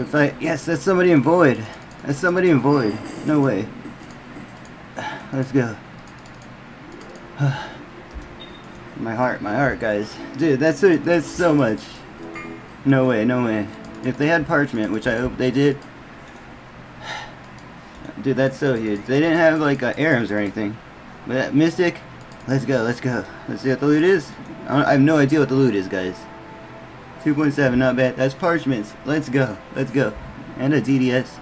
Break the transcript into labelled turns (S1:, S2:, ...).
S1: Good fight. Yes, that's somebody in Void. That's somebody in Void. No way. Let's go. my heart, my heart, guys. Dude, that's that's so much. No way, no way. If they had parchment, which I hope they did. Dude, that's so huge. They didn't have like uh, arrows or anything. But that Mystic, let's go, let's go. Let's see what the loot is. I, I have no idea what the loot is, guys. 2.7, not bad. That's parchments. Let's go, let's go. And a DDS.